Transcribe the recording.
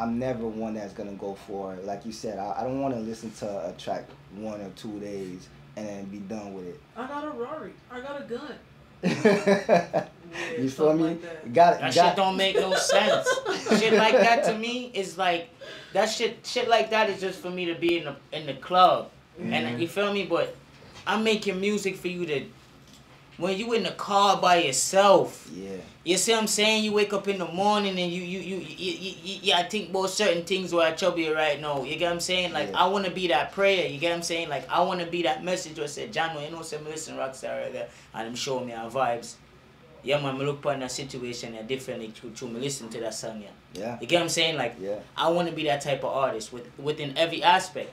I'm never one that's gonna go for it. Like you said, I, I don't want to listen to a track one or two days and then be done with it. I got a Rari. I got a gun. you feel me? like that. got That got, shit don't make no sense. shit like that to me is like that shit. Shit like that is just for me to be in the in the club, Mhm. and you feel me. But I'm making music for you to when you in the car by yourself. Yeah. You see what I'm saying? You wake up in the morning and you you you, you, you, you yeah, I think about certain things where I trouble you right now. You get what I'm saying? Like Yeah. I wanna be that prayer, you get what I'm saying? Like I wanna be that message where I said, John, you know say listen Roxstar right there and I'm showing me our vibes. Yeah man, me look upon that situation yeah, differently through, to me listen to that song, yeah. Yeah. You get what I'm saying? Like Yeah. I wanna be that type of artist with within every aspect.